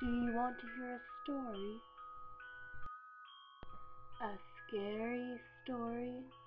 Do you want to hear a story? A scary story?